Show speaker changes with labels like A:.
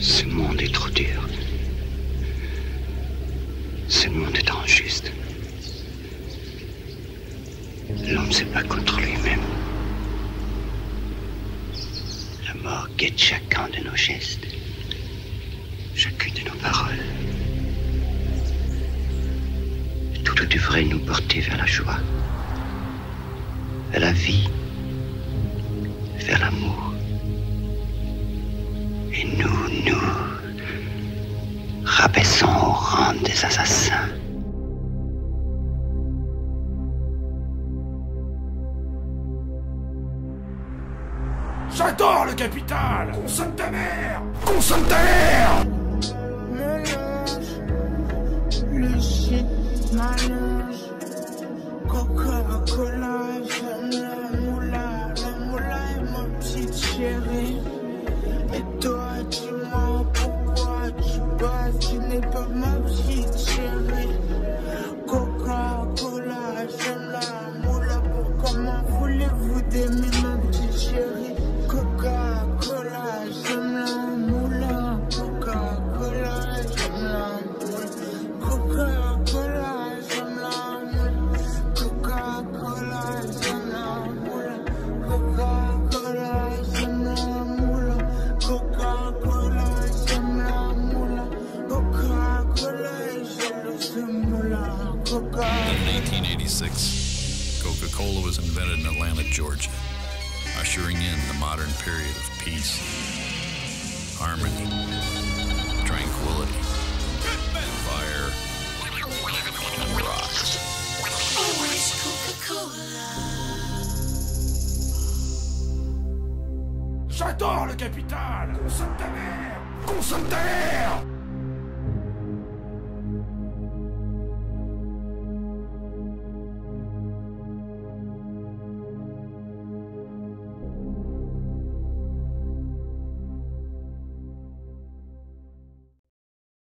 A: Ce monde est trop dur. Ce monde est injuste. L'homme se bat contre lui-même. La mort guette chacun de nos gestes, chacune de nos paroles. Tout devrait nous porter vers la joie, vers la vie, vers l'amour. Et nous, des assassins.
B: J'adore le capital! Consomme ta mère! Consomme ta mère!
C: Le shit,
D: In 1886, Coca Cola was invented in Atlanta, Georgia, ushering in the modern period of peace, harmony, tranquility, fire, and rock.
B: J'adore le capital. Consomme ta mère Consomme ta mère